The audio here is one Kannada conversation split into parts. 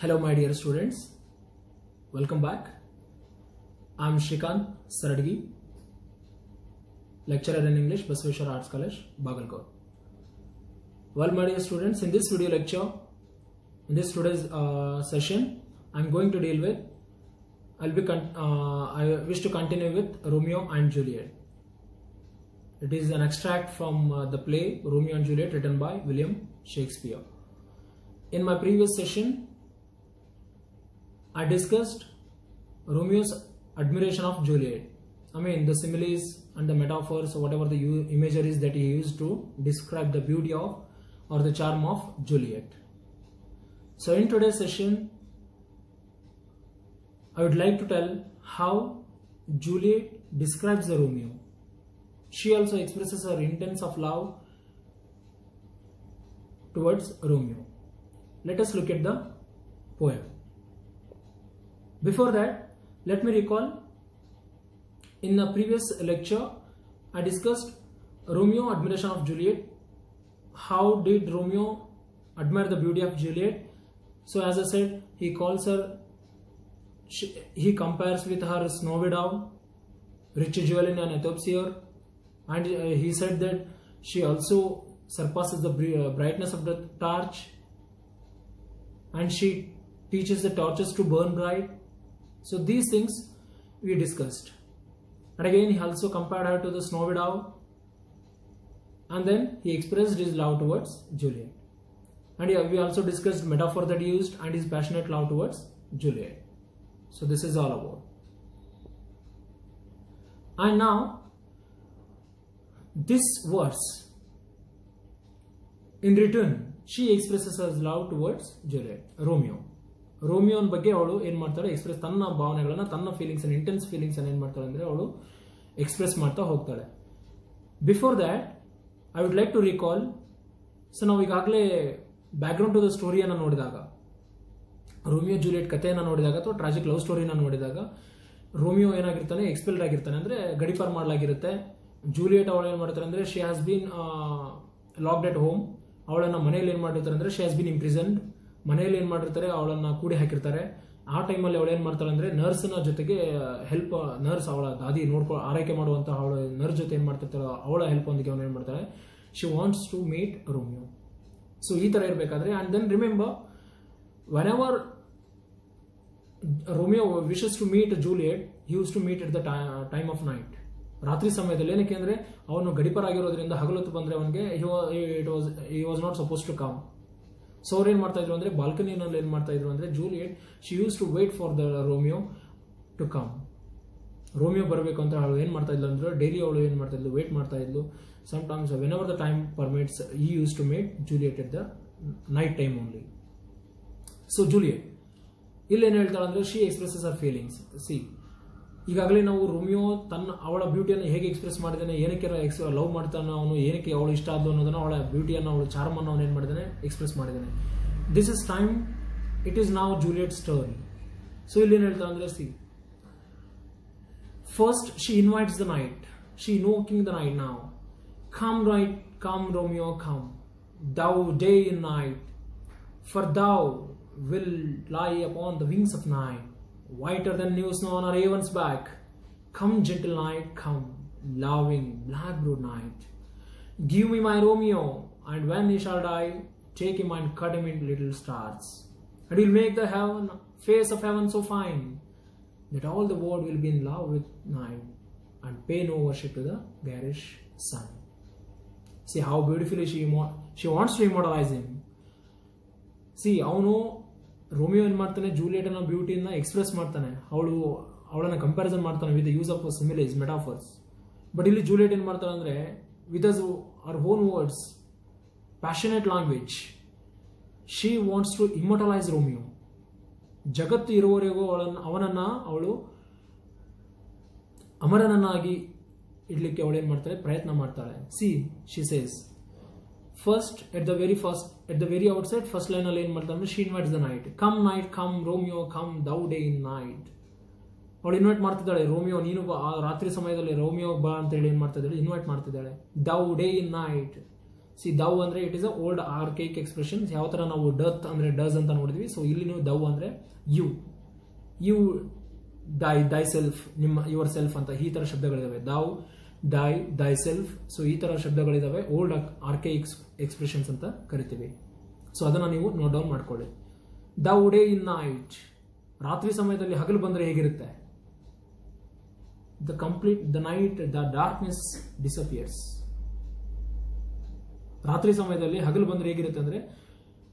Hello, my dear students. Welcome back. I'm Shrikant Saradgi, lecturer in English, Basveshwar Arts College, Bagalkot. Well, my dear students, in this video lecture, in this today's uh, session, I'm going to deal with. I'll be. Uh, I wish to continue with Romeo and Juliet. It is an extract from uh, the play Romeo and Juliet, written by William Shakespeare. In my previous session, I discussed Romeo's admiration of Juliet. I mean, the similes and the metaphors, or whatever the u- imageries that he used to describe the beauty of or the charm of Juliet. So, in today's session, I would like to tell how Juliet describes Romeo. She also expresses her intense of love towards Romeo. Let us look at the poem. Before that, let me recall in the previous lecture I discussed Romeo admiration of Juliet. How did Romeo admire the beauty of Juliet? So, as I said, he calls her, she, he compares with her snow widow, rich Jewelin and Ethopsier, and uh, he said that she also surpasses the uh, brightness of the torch and she teaches the torches to burn bright. So these things we discussed. And again, he also compared her to the snow widow. And then he expressed his love towards Juliet. And yeah, we also discussed metaphor that he used and his passionate love towards Juliet. So this is all about. And now, this verse, in return, she expresses her love towards Juliet, Romeo. ರೋಮಿಯೋನ್ ಬಗ್ಗೆ ಅವಳು ಏನ್ ಮಾಡ್ತಾಳೆ ಎಕ್ಸ್ಪ್ರೆಸ್ ತನ್ನ ಭಾವನೆಗಳನ್ನ ತನ್ನ ಫೀಲಿಂಗ್ಸ್ ಇಂಟೆನ್ಸ್ ಫೀಲಿಂಗ್ಸ್ ಅನ್ನ ಮಾಡ್ತಾಳೆ ಅಂದ್ರೆ ಅವಳು ಎಕ್ಸ್ಪ್ರೆಸ್ ಮಾಡ್ತಾ ಹೋಗ್ತಾಳೆ before that I would like to recall so ನಾವು ಈಗಾಗಲೇ ಬ್ಯಾಕ್ಗ್ರೌಂಡ್ ಟು ದ ಸ್ಟೋರಿಯನ್ನು ನೋಡಿದಾಗ ರೋಮಿಯೋ ಜೂಲಿಯಟ್ ಕಥೆಯನ್ನು ನೋಡಿದಾಗ ಅಥವಾ ಟ್ರಾಜಿಕ್ ಲವ್ ಸ್ಟೋರಿನ ನೋಡಿದಾಗ ರೋಮಿಯೋ ಏನಾಗಿರ್ತಾನೆ ಎಕ್ಸ್ಪೆಲ್ಡ್ ಆಗಿರ್ತಾನೆ. ಅಂದ್ರೆ ಗಡಿಪಾರ್ ಮಾಡಲಾಗಿರುತ್ತೆ ಜೂಲಿಯಟ್ ಅವಳು ಏನು ಮಾಡ್ತಾರೆ ಅಂದ್ರೆ she has been locked at home ಅವಳನ್ನ ಮನೆಯಲ್ಲಿ ಏನು ಮಾಡಿರ್ತಾರೆ ಅಂದ್ರೆ ಶಿ ಹ್ಯಾಸ್ ಬೀನ್ ಇಂಪ್ರಿಸನ್ಡ್ ಮನೆಯಲ್ಲಿ ಏನು ಮಾಡಿರ್ತಾರೆ, ಅವಳನ್ನ ಕೂಡಿ ಹಾಕಿರ್ತಾರೆ. ಆ ಟೈಮಲ್ಲಿ ಅವಳು ಏನು ಮಾಡ್ತಾಳೆ ಅಂದ್ರೆ ನರ್ಸ್ನ ಜೊತೆಗೆ ಹೆಲ್ಪ್ ನರ್ಸ್ ಅವಳ ದಾದಿ ನೋಡ್ಕೊ, ಆರೈಕೆ ಮಾಡುವಂತ ಅವಳ ನರ್ಸ್ ಜೊತೆ ಏನು ಮಾಡ್ತಿರ್ತಾರೆ ಅವಳ ಹೆಲ್ಪ್ ಒಂದಿಗೆ ಅವನು ಏನು ಮಾಡ್ತಾಳೆ she wants to meet Romeo so ಈ ತರ ಇರಬೇಕಾದ್ರೆ and then remember ever Romeo wishes to meet Juliet use to meet it the time of night ರಾತ್ರಿ ಸಮಯದಲ್ಲಿ ಏನಕ್ಕೆ ಅಂದ್ರೆ, ಅವನು ಗಡಿಪರಾಗಿರೋದ್ರಿಂದ ಹಗಲೊತ್ತು ಬಂದ್ರೆ ಅವನಿಗೆ it was he was not suppose to come so ಅವ್ರು ಏನ್ ಮಾಡ್ತಾ ಇದ್ರು ಅಂದ್ರೆ, ಬಾಲ್ಕನಿನಲ್ಲಿ ಏನ್ ಮಾಡ್ತಾ ಇದ್ರು ಅಂದ್ರೆ Juliet she use to wait for the Romeo to come Romeo ಬರಬೇಕು ಅಂತ ಅವಳು ಏನ್ ಮಾಡ್ತಾ ಇದ್ಲು ಅಂದ್ರೆ ಡೈಲಿ ಅವಳು ಏನ್ ಮಾಡ್ತಾ ಇದ್ಲು ವೇಟ್ ಮಾಡ್ತಾ ಇದ್ಲು. Some times when ever the time permits he use to meet Juliet at the night time only so Juliet ಇಲ್ಲೇನು ಹೇಳ್ತಾಳೆ ಅಂದರೆ she expresses her feelings see ಈಗಾಗಲೇ ನಾವು ರೋಮಿಯೋ ತನ್ನ ಅವಳ ಬ್ಯೂಟಿಯನ್ನು ಹೇಗೆ ಎಕ್ಸ್ಪ್ರೆಸ್ ಮಾಡಿದ್ದಾನೆ, ಏನಕ್ಕೆ ಲವ್ ಮಾಡ್ತಾನೆ ಅವನು, ಏನಕ್ಕೆ ಅವಳು ಇಷ್ಟ ಆದ್ಲು ಅನ್ನೋದನ್ನು ಅವಳ ಬ್ಯೂಟಿಯನ್ನು ಅವಳ ಚಾರ್ಮನ್ನು ಅವನು ಏನು ಮಾಡಿದ್ದಾನೆ ಎಕ್ಸ್ಪ್ರೆಸ್ ಮಾಡಿದ್ದಾನೆ. This is time it is ನಾವು ಜೂಲಿಯಟ್ ಸ್ಟೋರಿ ಸೊ ಇಲ್ಲೇನು ಹೇಳ್ತಾ ಅಂದ್ರೆ see first she invites the night she knocking the night ನಾವು come right come Romeo come thou day in night for thou will lie upon the wings of night, whiter than new snow on a raven's back. Come, gentle night, come, loving black brewed night. Give me my Romeo, and when he shall die, take him and cut him into little stars. And he'll make the heaven face of heaven so fine that all the world will be in love with night and pay no worship to the garish sun. See how beautifully she immo- she wants to immortalize him. C ಅವನು ರೋಮಿಯೋ ಏನ್ ಮಾಡ್ತಾನೆ? ಜೂಲಿಯಟ್ ಅನ್ನೋ ಬ್ಯೂಟಿನ ಎಕ್ಸ್ಪ್ರೆಸ್ ಮಾಡ್ತಾನೆ. ಅವಳು ಅವಳನ್ನ ಕಂಪ್ಯಾರಿಸನ್ ಮಾಡ್ತಾನೆ with use of similes metaphors but ಇಲ್ಲಿ ಜೂಲಿಯಟ್ ಏನ್ ಮಾಡ್ತಾನೆ ಅಂದ್ರೆ with us our own words passionate language she wants to immortalize Romeo ಜಗತ್ತು ಇರುವವರೆಗೂ ಅವಳನ್ನ, ಅವನನ್ನ ಅವಳು ಅಮರನನ್ನಾಗಿ ಇಡ್ಲಿಕ್ಕೆ ಅವಳು ಏನ್ ಮಾಡ್ತಾಳೆ ಪ್ರಯತ್ನ ಮಾಡ್ತಾಳೆ see she says first at the very first at the very outside first line ಅಲ್ಲಿ ಏನ್ ಮಾಡ್ತಾನೆ she invites the night come night come Romeo come thou day in night ಅವಳು ಇನ್ವೈಟ್ ಮಾಡ್ತಿದ್ದಾಳೆ ರೋಮಿಯೋ ನೀನು ಆ ರಾತ್ರಿ ಸಮಯದಲ್ಲಿ ರೋಮಿಯೋ ಬಾ ಅಂತ ಹೇಳಿ ಏನ್ ಮಾಡ್ತಿದ್ದಾಳೆ? ಇನ್ವೈಟ್ ಮಾಡ್ತಿದ್ದಾಳೆ. Thou day in night see thou ಅಂದ್ರೆ it is a old archaic expression ಯಾವ ತರ ನಾವು ಡತ್ ಅಂದ್ರೆ ಡಸ್ ಅಂತ ನೋಡಿದ್ವಿ. ಸೊ ಇಲ್ಲಿ ನೀವು ದೌ ಅಂದ್ರೆ you you thy thy self ನಿಮ್ಮ ಯುವರ್ ಸೆಲ್ಫ್ ಅಂತ ಈ ತರ ಶಬ್ದಗಳಿದಾವೆ. Thou thy dye self so ಈ ತರ ಶಬ್ದಗಳಿದಾವೆ. ಓಲ್ಡ್ ಆರ್ಕೆ ಎಕ್ಸ್ಪ್ರೆಷನ್ಸ್ ಅಂತ ಕರಿತೀವಿ. ಸೊ ಅದನ್ನ ನೀವು ನೋಟ್ ಡೌನ್ ಮಾಡ್ಕೊಳ್ಳಿ. ದ ಡೇ ಇನ್ ನೈಟ್ ರಾತ್ರಿ ಸಮಯದಲ್ಲಿ ಹಗಲು ಬಂದ್ರೆ ಹೇಗಿರುತ್ತೆ? The complete, the night, the darkness disappears. ರಾತ್ರಿ ಸಮಯದಲ್ಲಿ ಹಗಲು ಬಂದ್ರೆ ಹೇಗಿರುತ್ತೆ ಅಂದ್ರೆ,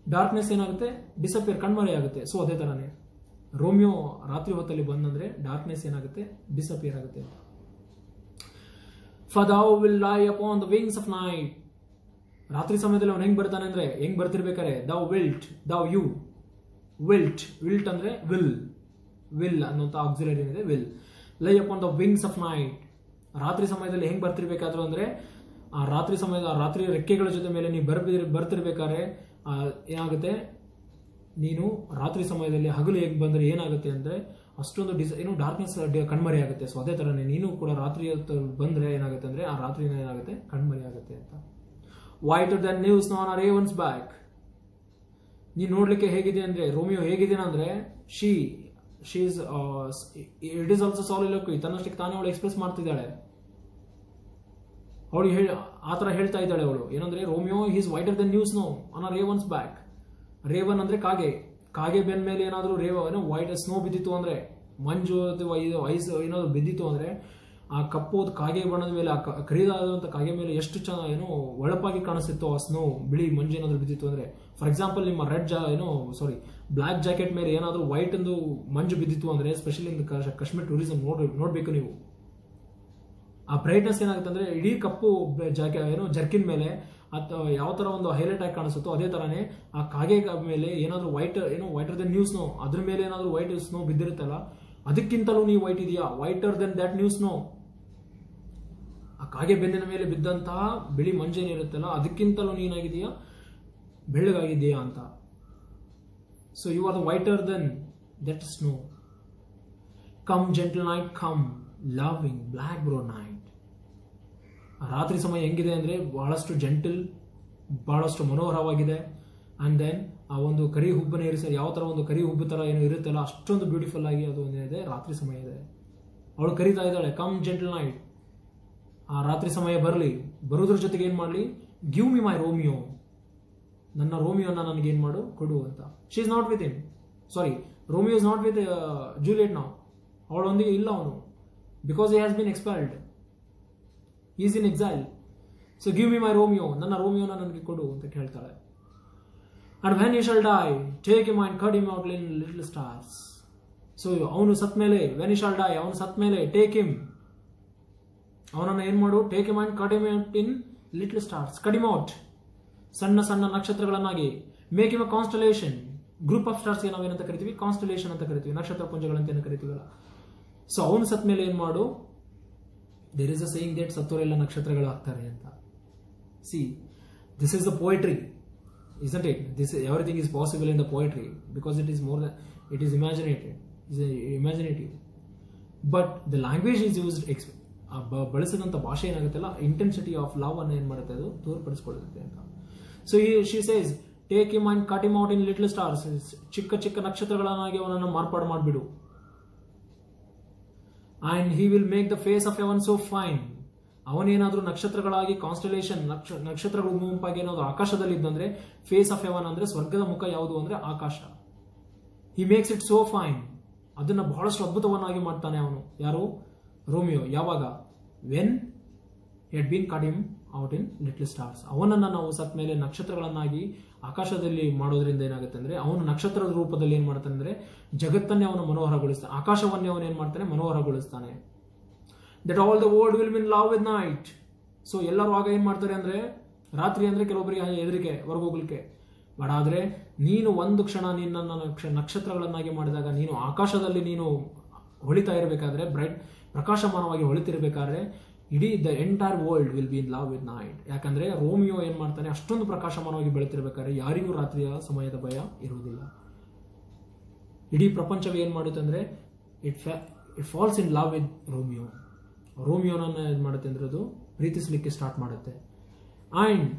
ಡಾರ್ಕ್ನೆಸ್ ಏನಾಗುತ್ತೆ? ಡಿಸಪಿಯರ್, ಕಣ್ಮರೆ ಆಗುತ್ತೆ. ಸೊ ಅದೇ ತರಾನೇ. ರೋಮಿಯೋ ರಾತ್ರಿ ಹೊತ್ತಲ್ಲಿ ಬಂದಂದ್ರೆ ಡಾರ್ಕ್ನೆಸ್ ಏನಾಗುತ್ತೆ? ಡಿಸಪಿಯರ್ ಆಗುತ್ತೆ for thou will lie upon the wings of night ರಾತ್ರಿ ಸಮಯದಲ್ಲಿ ಅವನು ಹೆಂಗ್ ಬರ್ತಾನೆ ಅಂದ್ರೆ, ಹೆಂಗ್ ಬರ್ತಿರ್ಬೇಕಾರೆ thou wilt thou you wilt wilt ಅಂದ್ರೆ ವಿಲ್ ವಿಲ್ ಅನ್ನೋಂಥ ಆಕ್ಸಿಲರಿ ಏನಿದೆ will lie upon the wings of night ರಾತ್ರಿ ಸಮಯದಲ್ಲಿ ಹೆಂಗ್ ಬರ್ತಿರ್ಬೇಕಾದ್ರು ಅಂದ್ರೆ, ಆ ರಾತ್ರಿ ಸಮಯದ ರಾತ್ರಿ ರೆಕ್ಕೆಗಳ ಜೊತೆ ಮೇಲೆ ನೀವು ಬರ್ ಬರ್ತಿರ್ಬೇಕಾದ್ರೆ ಏನಾಗುತ್ತೆ, ನೀನು ರಾತ್ರಿ ಸಮಯದಲ್ಲಿ ಹಗಲು ಹೇಗೆ ಬಂದ್ರೆ ಏನಾಗುತ್ತೆ ಅಂದ್ರೆ ಅಷ್ಟೊಂದು ಡಿಸ್ ಏನು ಡಾರ್ಕ್ನೆಸ್ ಕಣ್ಮರೆ ಆಗುತ್ತೆ. ಸೊ ಅದೇ ತರನೇ ನೀನು ಕೂಡ ರಾತ್ರಿ ಹೊತ್ತು ಬಂದ್ರೆ ಏನಾಗುತ್ತೆ ಅಂದರೆ ಆ ರಾತ್ರಿ ಏನಾಗುತ್ತೆ? ಕಣ್ಮರೆ ಆಗುತ್ತೆ ಅಂತ. Whiter than new snow on a raven's back ನೀನು ನೋಡಲಿಕ್ಕೆ ಹೇಗಿದೆ ಅಂದರೆ, ರೋಮಿಯೋ ಹೇಗಿದೆ ಅಂದರೆ she she is it is also soliloquy ತನ್ನಷ್ಟಕ್ಕೆ ತಾನೇ ಅವಳು ಎಕ್ಸ್ಪ್ರೆಸ್ ಮಾಡ್ತಿದ್ದಾಳೆ. ಅವಳು ಹೇಳಿ, ಆ ಥರ ಹೇಳ್ತಾ ಇದ್ದಾಳೆ ಅವಳು. ಏನಂದ್ರೆ, Romeo is whiter than new snow on a raven's back raven ಅಂದ್ರೆ ಕಾಗೆ. ಕಾಗೆ ಬೆನ್ ಮೇಲೆ ಏನಾದರೂ ರೇವ, ಏನೋ ವೈಟ್ ಸ್ನೋ ಬಿದ್ದಿತ್ತು ಅಂದರೆ, ಮಂಜು ಅಥವಾ ಇದು ಏನಾದ್ರು ಬಿದ್ದಿತ್ತು ಅಂದರೆ, ಆ ಕಪ್ಪು ಕಾಗೆ ಬಣ್ಣದ ಮೇಲೆ, ಆ ಕ- ಕರಿದಾದಂತ ಕಾಗೆ ಮೇಲೆ ಎಷ್ಟು ಚೆನ್ನಾಗಿ ಏನೋ ಒಳಪಾಗಿ ಕಾಣಿಸ್ತಿತ್ತು ಆ ಸ್ನೋ ಬಿಳಿ ಮಂಜು ಏನಾದರೂ ಬಿದ್ದಿತ್ತು ಅಂದರೆ. ಫಾರ್ ಎಕ್ಸಾಂಪಲ್ ನಿಮ್ಮ ರೆಡ್ ಜಾ ಏನೋ ಸಾರಿ ಬ್ಲ್ಯಾಕ್ ಜಾಕೆಟ್ ಮೇಲೆ ಏನಾದರೂ ವೈಟ್ ಒಂದು ಮಂಜು ಬಿದ್ದಿತ್ತು ಅಂದರೆ ಸ್ಪೆಷಲಿ ಇನ್ ಕಾಶ್ಮೀರ್ ಟೂರಿಸಂ ನೋಡ್, ನೋಡ್ಬೇಕು ನೀವು. ಆ ಬ್ರೈಟ್ನೆಸ್ ಏನಾಗುತ್ತೆ ಅಂದರೆ, ಇಡೀ ಕಪ್ಪು ಜಾಕೆ, ಏನೋ ಜರ್ಕಿನ್ ಮೇಲೆ ಅಥವಾ ಯಾವ ತರ ಒಂದು ಹೈಲೈಟ್ ಆಗಿ ಕಾಣಿಸುತ್ತೋ ಅದೇ ತರಾನೇ ಆ ಕಾಗೆ ಮೇಲೆ ಏನಾದ್ರೂ ವೈಟ್ ಏನೋ ವೈಟರ್ ದೆನ್ ನ್ಯೂಸ್ ನೋ ಅದ್ರ ಮೇಲೆ ಏನಾದ್ರೂ ವೈಟ್ ಸ್ನೋ ಬಿದ್ದಿರುತ್ತಲ್ಲ, ಅದಕ್ಕಿಂತಲೂ ನೀವು ವೈಟ್ ಇದೆಯಾ? Whiter then that new snow ಆ ಕಾಗೆ ಬೆನ್ನಿನ ಮೇಲೆ ಬಿದ್ದಂತಹ ಬಿಳಿ ಮಂಜೇನಿರುತ್ತಲ್ಲ ಅದಕ್ಕಿಂತಲೂ ನೀನಾಗಿದೆಯಾ ಬೆಳ್ಳಗಾಗಿದೆಯಾ ಅಂತ. So you are the whiter then that snow come gentle night come loving black brow night ರಾತ್ರಿ ಸಮಯ ಹೆಂಗಿದೆ ಅಂದ್ರೆ ಬಹಳಷ್ಟು ಜೆಂಟಲ್ ಬಹಳಷ್ಟು ಮನೋಹರವಾಗಿದೆ. ಆ್ಯಂಡ್ ದೆನ್ ಆ ಒಂದು ಕರಿ ಹುಬ್ಬನ ಇರಿಸ ಯಾವ ಥರ ಒಂದು ಕರಿ ಹುಬ್ಬು ತರ ಏನು ಇರುತ್ತಲ್ಲ, ಅಷ್ಟೊಂದು ಬ್ಯೂಟಿಫುಲ್ ಆಗಿ ಅದು ಏನಿದೆ, ರಾತ್ರಿ ಸಮಯ ಇದೆ. ಅವಳು ಕರೀತಾ ಇದ್ದಾಳೆ ಕಮ್ ಜೆಂಟಲ್ ನೈಟ್ ಆ ರಾತ್ರಿ ಸಮಯ ಬರಲಿ, ಬರೋದ್ರ ಜೊತೆಗೆ ಏನು ಮಾಡಲಿ ಗಿವ್ ಮಿ ಮೈ ರೋಮಿಯೋ ನನ್ನ ರೋಮಿಯೋನ ನನಗೆ ಏನ್ ಮಾಡು, ಕೊಡು ಅಂತ. She is not with in sorry Romeo is not with Juliet ನಾವು ಅವಳೊಂದಿಗೆ ಇಲ್ಲ ಅವನು. Because he has been expired is in exile so give me my Romeo ನನ್ನ ರೋಮಿಯೋನ ನನಗೆ ಕೊಡು ಅಂತ ಕೇಳ್ತಾಳೆ and when you shall die take him and cut him out in little stars so ಅವನು ಸತ್ ಮೇಲೆ ವೆನ್ ಯು ಶಾಲ್ ಡೈ ಅವನು ಸತ್ ಮೇಲೆ ಟೇಕ್ ಇಮ್ ಅವನನ್ನು ಏನು ಮಾಡು? Take him and cut him out in little stars cut him out ಸಣ್ಣ ಸಣ್ಣ ನಕ್ಷತ್ರಗಳನ್ನಾಗಿ. Make him a constellation group of stars ನಾವೇನಂತ ಕರಿತೀವಿ? ಕಾನ್ಸ್ಟಲೇಷನ್ ಅಂತ ಕರಿತೀವಿ. ನಕ್ಷತ್ರ ಪುಂಜಗಳಂತ ಏನು ಕರಿತೀವಲ್ಲ. ಸೊ ಅವನು ಸತ್ ಮೇಲೆ ಏನು ಮಾಡು? There is a saying that ಸತ್ತೋರೆಲ್ಲ ನಕ್ಷತ್ರಗಳು ಆಗ್ತಾರೆ ಅಂತ see this is the poetry it? This, everything everything is possible in the because because it is more it is is is imaginative. But but the language is used X ಬಳಸಿದಂಥ ಭಾಷೆ ಏನಾಗುತ್ತಲ್ಲ ಇಂಟೆನ್ಸಿಟಿ ಆಫ್ ಲವ್ ಅನ್ನು ಏನು ಮಾಡುತ್ತೆ ಅದು? ತೋರ್ಪಡಿಸ್ಕೊಳ್ಳುತ್ತೆ ಅಂತ. ಸೊ ಈ she says take him and cut him out in little stars ಚಿಕ್ಕ ಚಿಕ್ಕ ನಕ್ಷತ್ರಗಳನ್ನಾಗಿ ಅವನನ್ನು ಮಾರ್ಪಾಡು ಮಾಡಿಬಿಡು. And he will make the face of heaven so fine ಅವನೇನಾದ್ರೂ ನಕ್ಷತ್ರಗಳಾಗಿ ಕಾನ್ಸ್ಟಲೇಷನ್ ನಕ್ಷತ್ರಗಳ ಗುಂಪಾಗಿ ಏನಾದ್ರು ಆಕಾಶದಲ್ಲಿ ಇದ್ದಂದ್ರೆ ಫೇಸ್ ಆಫ್ ಎವನ್ ಅಂದ್ರೆ ಸ್ವರ್ಗದ ಮುಖ ಯಾವುದು ಅಂದ್ರೆ ಆಕಾಶ. He makes it so fine ಅದನ್ನ ಬಹಳಷ್ಟು ಅದ್ಭುತವನ್ನಾಗಿ ಮಾಡ್ತಾನೆ ಅವನು. ಯಾರು? ರೋಮಿಯೋ. ಯಾವಾಗ? When it been cut him out in little stars ಅವನನ್ನು ನಾವು ಸತ್ ಮೇಲೆ ನಕ್ಷತ್ರಗಳನ್ನಾಗಿ ಆಕಾಶದಲ್ಲಿ ಮಾಡೋದ್ರಿಂದ ಏನಾಗುತ್ತೆ ಅಂದ್ರೆ ಅವನು ನಕ್ಷತ್ರದ ರೂಪದಲ್ಲಿ ಏನು ಮಾಡ್ತಾನೆ ಅಂದ್ರೆ ಜಗತ್ತನ್ನೇ ಅವನು ಮನೋಹರಗೊಳಿಸ್ತಾನೆ. ಆಕಾಶವನ್ನೇ ಅವನು ಏನು ಮಾಡ್ತಾನೆ? ಮನೋಹರಗೊಳಿಸ್ತಾನೆ. That all the world will be in love with night so ಎಲ್ಲರೂ ಆಗ ಏನು ಮಾಡ್ತಾರೆ ಅಂದ್ರೆ ರಾತ್ರಿ ಅಂದ್ರೆ ಕೆಲವೊಬ್ಬರಿಗೆ ಹೆದರಿಕೆ, ಹೊರಗೋಗ್ಲಿಕ್ಕೆ. ಬಟ್ ಆದರೆ ನೀನು ಒಂದು ಕ್ಷಣ ನಿನ್ನನ್ನು ನಕ್ಷ- ನಕ್ಷತ್ರಗಳನ್ನಾಗಿ ಮಾಡಿದಾಗ ನೀನು ಆಕಾಶದಲ್ಲಿ ನೀನು ಹೊಳಿತಾ ಇರಬೇಕಾದ್ರೆ, ಬ್ರೈಟ್ ಪ್ರಕಾಶಮಾನವಾಗಿ ಹೊಳಿತಿರ್ಬೇಕಾದ್ರೆ ಇಡೀ the entire world will be in love with night ಯಾಕಂದ್ರೆ ರೋಮಿಯೋ ಏನ್ ಮಾಡ್ತಾನೆ? ಅಷ್ಟೊಂದು ಪ್ರಕಾಶಮಾನವಾಗಿ ಬೆಳೆತಿರ್ಬೇಕಾದ್ರೆ ಯಾರಿಗೂ ರಾತ್ರಿಯ ಸಮಯದ ಭಯ ಇರುವುದಿಲ್ಲ. ಇಡೀ ಪ್ರಪಂಚವೇ ಏನ್ ಮಾಡುತ್ತೆ ಅಂದ್ರೆ it it falls in love with Romeo. ರೋಮಿಯೋನನ್ನ ಏನು ಮಾಡುತ್ತೆ ಅಂದ್ರೆ ಅದು ಪ್ರೀತಿಸಲಿಕ್ಕೆ ಸ್ಟಾರ್ಟ್ ಮಾಡುತ್ತೆ. And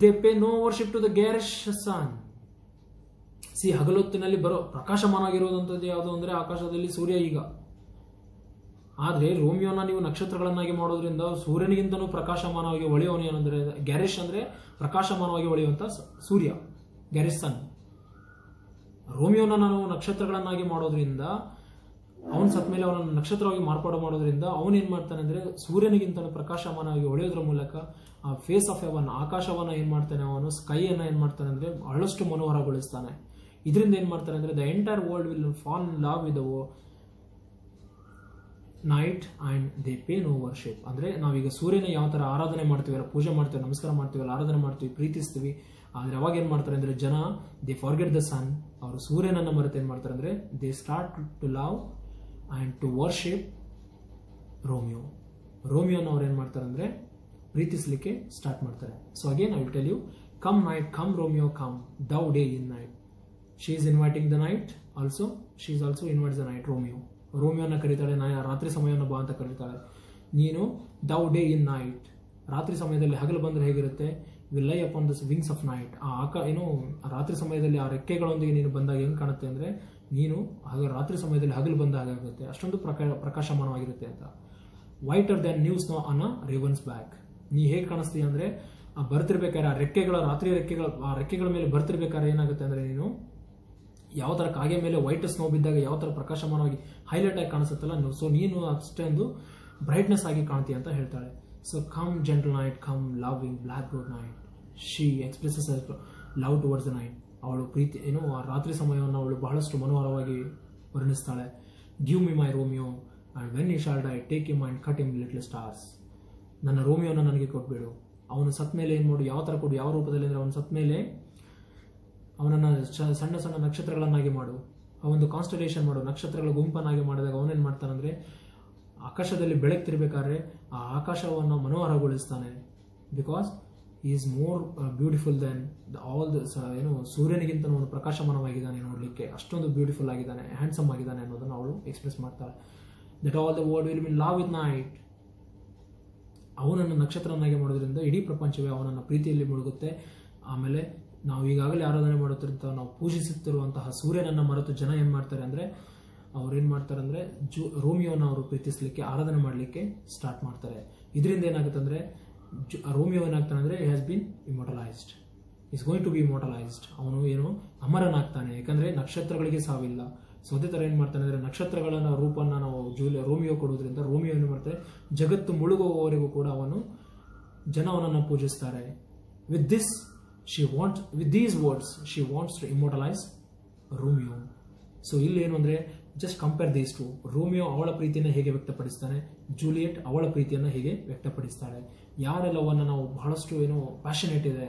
they pay no worship to the garish sun see ಹಗಲೊತ್ತಿನಲ್ಲಿ ಬರೋ ಪ್ರಕಾಶಮಾನವಾಗಿರುವುದಂಥದ್ದು ಯಾವುದು ಅಂದ್ರೆ ಆಕಾಶದಲ್ಲಿ ಸೂರ್ಯ ಈಗ. ಆದ್ರೆ ರೋಮಿಯೋನ ನೀವು ನಕ್ಷತ್ರಗಳನ್ನಾಗಿ ಮಾಡೋದ್ರಿಂದ ಸೂರ್ಯನಿಗಿಂತನೂ ಪ್ರಕಾಶಮಾನವಾಗಿ ಹೊಳೆಯೋನು ಏನಂದರೆ, ಗ್ಯಾರಿಶ್ ಅಂದರೆ ಪ್ರಕಾಶಮಾನವಾಗಿ ಹೊಳೆಯುವಂಥ ಸೂರ್ಯ, ಗ್ಯಾರಿಶ್ ಸನ್. ರೋಮಿಯೋನ ನಾವು ನಕ್ಷತ್ರಗಳನ್ನಾಗಿ ಮಾಡೋದ್ರಿಂದ, ಅವನ ಸತ್ ಮೇಲೆ ಅವನನ್ನು ನಕ್ಷತ್ರವಾಗಿ ಮಾರ್ಪಾಡು ಮಾಡೋದ್ರಿಂದ ಅವನು ಏನು ಮಾಡ್ತಾನೆ ಅಂದರೆ ಸೂರ್ಯನಿಗಿಂತ ಪ್ರಕಾಶಮಾನವಾಗಿ ಹೊಳೆಯೋದ್ರ ಮೂಲಕ ಆ ಫೇಸ್ ಆಫ್ ಎವನ್ ಆಕಾಶವನ್ನು ಏನು ಮಾಡ್ತಾನೆ ಅವನು ಸ್ಕೈಯನ್ನು ಏನು ಮಾಡ್ತಾನೆ ಅಂದರೆ ಬಹಳಷ್ಟು ಮನೋಹರಗೊಳಿಸ್ತಾನೆ. ಇದರಿಂದ ಏನು ಮಾಡ್ತಾನೆ ಅಂದರೆ the entire world will fall in love with night and they pay no worship ಅಂದರೆ ನಾವೀಗ ಸೂರ್ಯನ ಯಾವ ಥರ ಆರಾಧನೆ ಮಾಡ್ತೀವಲ್ಲ ಪೂಜೆ ಮಾಡ್ತೀವಿ, ನಮಸ್ಕಾರ ಮಾಡ್ತೀವಲ್ಲ ಆರಾಧನೆ ಮಾಡ್ತೀವಿ, ಪ್ರೀತಿಸ್ತೀವಿ, ಆದರೆ ಅವಾಗ ಏನು ಮಾಡ್ತಾರೆ ಅಂದರೆ ಜನ ದೇ ಫಾರ್ಗೆಟ್ ದ ಸನ್ ಅವರು ಸೂರ್ಯನನ್ನ ಮರೆತು ಏನ್ ಮಾಡ್ತಾರೆ ಅಂದರೆ they start to love and to worship Romeo ರೋಮಿಯೋನ ಅವ್ರು ಏನು ಮಾಡ್ತಾರೆ ಅಂದರೆ ಪ್ರೀತಿಸ್ಲಿಕ್ಕೆ ಸ್ಟಾರ್ಟ್ ಮಾಡ್ತಾರೆ. So again I will tell you come night come Romeo come thou day in night she is inviting the night also she is also invite the night Romeo ರೋಮಿಯೋನ ಕರೀತಾಳೆ, ನಾ ರಾತ್ರಿ ಸಮಯವನ್ನು ಬಾ ಅಂತ ಕರೀತಾಳೆ. ನೀನು, ದೌ ಡೇ ಇನ್ ನೈಟ್. ರಾತ್ರಿ ಸಮಯದಲ್ಲಿ ಹಗಲು ಬಂದರೆ ಹೇಗಿರುತ್ತೆ? Will lie upon this wings of night. ಆ ಆಕ, ಏನು, ರಾತ್ರಿ ಸಮಯದಲ್ಲಿ ಆ ರೆಕ್ಕೆಗಳೊಂದಿಗೆ ನೀನು ಬಂದಾಗ ಏನು ಕಾಣುತ್ತೆ ಅಂದ್ರೆ, ನೀನು ಹಾಗೆ ರಾತ್ರಿ ಸಮಯದಲ್ಲಿ ಹಗಲು ಬಂದ ಹಾಗಾಗುತ್ತೆ ಅಷ್ಟೊಂದು ಪ್ರಕಾ, ಪ್ರಕಾಶಮಾನವಾಗಿರುತ್ತೆ ಅಂತ. ವೈಟರ್ ದ್ಯಾನ್ ನ್ಯೂಸ್ ನೋ ಅನ್ನ ರೇವನ್ಸ್ ಬ್ಯಾಕ್. ನೀ ಹೇಗೆ ಕಾಣಿಸ್ತೀಯ ಅಂದ್ರೆ, ಆ ಬರ್ತಿರ್ಬೇಕಾದ್ರೆ ಆ ರೆಕ್ಕೆಗಳ, ರಾತ್ರಿ ರೆಕ್ಕೆಗಳ, ಆ ರೆಕ್ಕೆಗಳ ಮೇಲೆ ಬರ್ತಿರ್ಬೇಕಾದ್ರೆ ಏನಾಗುತ್ತೆ ಅಂದ್ರೆ ನೀನು ಯಾವ ತರ ಕಾಗೆ ಮೇಲೆ ವೈಟ್ ಸ್ನೋ ಬಿದ್ದಾಗ ಯಾವ ತರ ಪ್ರಕಾಶಮಾನವಾಗಿ ಹೈಲೈಟ್ ಆಗಿ ಕಾಣಿಸುತ್ತಲ್ಲ ಸೊ ನೀನು ಅಷ್ಟೊಂದು ಬ್ರೈಟ್ನೆಸ್ ಆಗಿ ಕಾಣ್ತೀಯ ಅಂತ ಹೇಳ್ತಾಳೆ. So come gentle night come loving black board night she expresses love towards the night ಅವಳು ಪ್ರೀತಿ ಏನು, ಆ ರಾತ್ರಿ ಸಮಯವನ್ನು ಅವಳು ಬಹಳಷ್ಟು ಮನೋಹರವಾಗಿ ವರ್ಣಿಸ್ತಾಳೆ. Give me my Romeo and when you shall I take him mind cut him little stars ನನ್ನ ರೋಮಿಯೋನ ನನಗೆ ಕೊಟ್ಬಿಡು. ಅವನು ಸತ್ ಮೇಲೆ ಏನು ಮಾಡು? ಯಾವ ಥರ ಕೊಡು? ಯಾವ ರೂಪದಲ್ಲಿ ಅಂದರೆ ಅವನು ಸತ್ ಮೇಲೆ ಅವನನ್ನು ಸಣ್ಣ ಸಣ್ಣ ನಕ್ಷತ್ರಗಳನ್ನಾಗಿ ಮಾಡು. ಆ ಒಂದು ಕಾನ್ಸ್ಟಲೇಷನ್ ಮಾಡು. ನಕ್ಷತ್ರಗಳ ಗುಂಪನ್ನಾಗಿ ಮಾಡಿದಾಗ ಅವನೇನು ಮಾಡ್ತಾನಂದ್ರೆ, ಆಕಾಶದಲ್ಲಿ ಬೆಳಗ್ತಿರ್ಬೇಕಾದ್ರೆ ಆ ಆಕಾಶವನ್ನು ಮನೋಹರಗೊಳಿಸ್ತಾನೆ. Because is more beautiful than all the ಏನು, ಸೂರ್ಯನಿಗಿಂತ ಅವನು ಪ್ರಕಾಶಮಾನವಾಗಿದ್ದಾನೆ ನೋಡಲಿಕ್ಕೆ. ಅಷ್ಟೊಂದು ಬ್ಯೂಟಿಫುಲ್ ಆಗಿದ್ದಾನೆ ಹ್ಯಾಂಡ್ಸಮ್ ಆಗಿದ್ದಾನೆ ಅನ್ನೋದನ್ನು ಅವಳು ಎಕ್ಸ್ಪ್ರೆಸ್ ಮಾಡ್ತಾಳೆ. That all the world will be in love with night ಅವನನ್ನು ನಕ್ಷತ್ರನಾಗಿ ಮಾಡೋದ್ರಿಂದ ಇಡೀ ಪ್ರಪಂಚವೇ ಅವನನ್ನು ಪ್ರೀತಿಯಲ್ಲಿ ಮುಳುಗುತ್ತೆ. ಆಮೇಲೆ ನಾವು ಈಗಾಗಲೇ ಆರಾಧನೆ ಮಾಡುತ್ತಿರುವಂತಹ, ನಾವು ಪೂಜಿಸುತ್ತಿರುವಂತಹ ಸೂರ್ಯನನ್ನ ಮರೆತು ಜನ ಏನ್ ಮಾಡ್ತಾರೆ ಅಂದ್ರೆ, ಅವ್ರು ಏನ್ ಮಾಡ್ತಾರೆ ಅಂದ್ರೆ, ಜು, ರೋಮಿಯೋನ ಅವರು ಪ್ರೀತಿಸಲಿಕ್ಕೆ, ಆರಾಧನೆ ಮಾಡಲಿಕ್ಕೆ ಸ್ಟಾರ್ಟ್ ಮಾಡ್ತಾರೆ. ಇದರಿಂದ ಏನಾಗುತ್ತೆ ಅಂದ್ರೆ ರೋಮಿಯೋ ಏನಾಗ್ತಾನೆ ಅಂದ್ರೆ has been immortalized is going to be immortalized ಅವನು ಏನು, ಅಮರನಾಗ್ತಾನೆ. ಯಾಕಂದ್ರೆ, ನಕ್ಷತ್ರಗಳಿಗೆ ಸಾವಿಲ್ಲ. ಸೊ ಅದೇ ತರ ಏನ್ ಮಾಡ್ತಾನೆ ಅಂದ್ರೆ ನಕ್ಷತ್ರಗಳ ರೂಪನ ನಾವು ಜೂಲಿ, ರೋಮಿಯೋ ಕೊಡೋದ್ರಿಂದ ರೋಮಿಯೋ ಏನು ಮಾಡ್ತಾರೆ, ಜಗತ್ತು ಮುಳುಗುವವರೆಗೂ ಕೂಡ ಅವನು ಜನ ಅವನನ್ನು ಪೂಜಿಸ್ತಾರೆ. With this she want with these words she wants to immortalize Romeo so ಇಲ್ಲಿ ಏನು ಅಂದ್ರೆ just compare these to Romeo ಅವಳ ಪ್ರೀತಿಯನ್ನು ಹೇಗೆ ವ್ಯಕ್ತಪಡಿಸ್ತಾನೆ? ಜೂಲಿಯೆಟ್ ಅವಳ ಪ್ರೀತಿಯನ್ನು ಹೇಗೆ ವ್ಯಕ್ತಪಡಿಸ್ತಾಳೆ? ಯಾರ ಲವನ್ನು ನಾವು ಬಹಳಷ್ಟು ಏನು ಪ್ಯಾಷನೇಟ್ ಇದೆ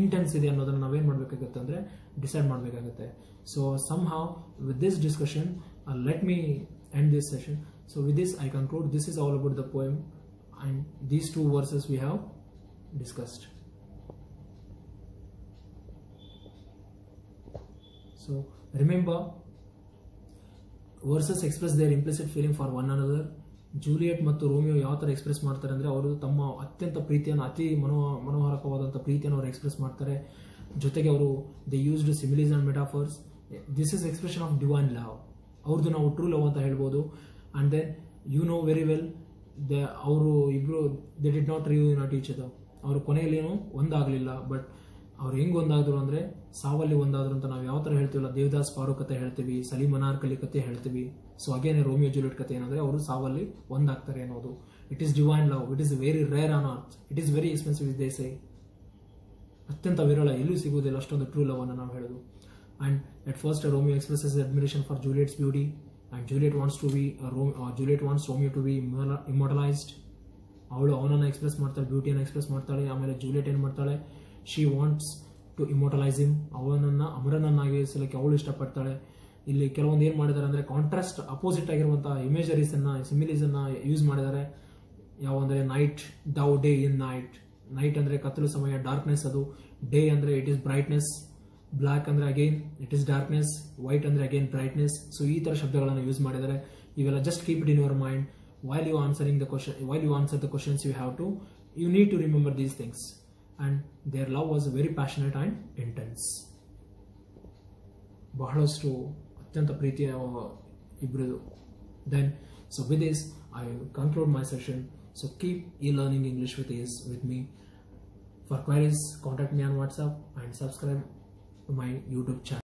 ಇಂಟೆನ್ಸ್ ಇದೆ ಅನ್ನೋದನ್ನು ನಾವೇನು ಮಾಡಬೇಕಾಗುತ್ತೆ ಅಂದರೆ ಡಿಸೈಡ್ ಮಾಡಬೇಕಾಗುತ್ತೆ. So somehow with this discussion let me end this session so with this I conclude this is all about the poem and these two verses we have discussed So remember, verses express their implicit feeling for one another Juliet ಮತ್ತು ರೋಮಿಯೋ ಯಾವ ಥರ ಎಕ್ಸ್ಪ್ರೆಸ್ ಮಾಡ್ತಾರೆ ಅಂದರೆ ಅವರು ತಮ್ಮ ಅತ್ಯಂತ ಪ್ರೀತಿಯನ್ನು ಅತಿ ಮನೋ ಮನೋಹರಕವಾದಂಥ ಪ್ರೀತಿಯನ್ನು ಅವರು ಎಕ್ಸ್ಪ್ರೆಸ್ ಮಾಡ್ತಾರೆ. ಜೊತೆಗೆ ಅವರು they used similes and metaphors this is expression of divine love ಅವ್ರದ್ದು ನಾವು ಟ್ರೂ ಲವ್ ಅಂತ ಹೇಳ್ಬೋದು. And then you know very well the ಅವರು ಇಬ್ಬರು they did not review not each ಅದ ಅವರು ಕೊನೆಯಲ್ಲಿ ಏನು? ಒಂದಾಗಲಿಲ್ಲ. ಬಟ್ ಅವ್ರು ಹೆಂಗ್ ಒಂದಾದ್ರು ಅಂದ್ರೆ, ಸಾವಲ್ಲಿ ಒಂದಾದ್ರು ಅಂತ ನಾವು ಯಾವ ತರ ಹೇಳ್ತೀವಲ್ಲ, ದೇವದಾಸ್ ಫಾರೂಕ್ ಕತೆ ಹೇಳ್ತೀವಿ, ಸಲೀಮ್ ಅನಾರ್ಕಲಿ ಕತೆ ಹೇಳ್ತೀವಿ. ಸೊ ಅಗೇನ್ ರೋಮಿಯೋ ಜೂಲಿಯಟ್ ಕತೆ ಏನಂದ್ರೆ, ಅವರು ಸಾವಲ್ಲಿ ಒಂದಾಗ್ತಾರೆ ಅನ್ನೋದು. It is divine love it is very rare on earth it is very expensive is ದೇಸೈ ಅತ್ಯಂತ ವಿರಳ, ಎಲ್ಲೂ ಸಿಗುವುದಿಲ್ಲ, ಅಷ್ಟೊಂದು ಟ್ರೂ ಲವ್ ಅನ್ನು ನಾವು ಹೇಳೋದು. And at first Romeo expresses admiration for Juliet's beauty and Juliet wants to be Juliet wants Romeo to be immortalized ಅವಳು ಅವನನ್ನು ಎಕ್ಸ್ಪ್ರೆಸ್ ಮಾಡ್ತಾಳೆ ಬ್ಯೂಟಿಯನ್ನು ಎಕ್ಸ್ಪ್ರೆಸ್ ಮಾಡ್ತಾಳೆ, ಆಮೇಲೆ ಜೂಲಿಯಟ್ ಏನು ಮಾಡ್ತಾಳೆ? She wants to immortalize him ಅವನನ್ನ ಅಮರನನ್ನಾಗಿಸಲಿಕ್ಕೆ ಅವಳು ಇಷ್ಟಪಡ್ತಾಳೆ. ಇಲ್ಲಿ ಕೆಲವೊಂದು ಏನು ಮಾಡಿದ್ದಾರೆ ಅಂದರೆ ಕಾಂಟ್ರಾಸ್ಟ್ ಅಪೋಸಿಟ್ ಆಗಿರುವಂಥ ಇಮೇಜರೀಸನ್ನು ಅನ್ನ ಸಿಮಿಲೀಸ್ ಅನ್ನ ಯೂಸ್ ಮಾಡಿದ್ದಾರೆ. ಯಾವ ಅಂದ್ರೆ night Dow day in night night ಅಂದರೆ ಕತ್ತಲು ಸಮಯ ಡಾರ್ಕ್ನೆಸ್ ಅದು. ಡೇ ಅಂದರೆ ಇಟ್ ಈಸ್ ಬ್ರೈಟ್ನೆಸ್ ಬ್ಲ್ಯಾಕ್ ಅಂದರೆ again it is darkness white ಅಂದರೆ ಅಗೇನ್ ಬ್ರೈಟ್ನೆಸ್ ಸೊ ಈ ಥರ ಶಬ್ದಗಳನ್ನು ಯೂಸ್ ಮಾಡಿದ್ದಾರೆ. ಇವೆಲ್ಲ just keep it in your mind while you answering the question while you answer the questions you have to you need to remember these things. And their love was very passionate and intense. ಬಹಳಷ್ಟು ಅತ್ಯಂತ ಪ್ರೀತಿಯ ಇಬ್ಬರದು then so with is I conclude my session so keep ಈ learning English with ease with me for queries contact me on WhatsApp and subscribe my YouTube channel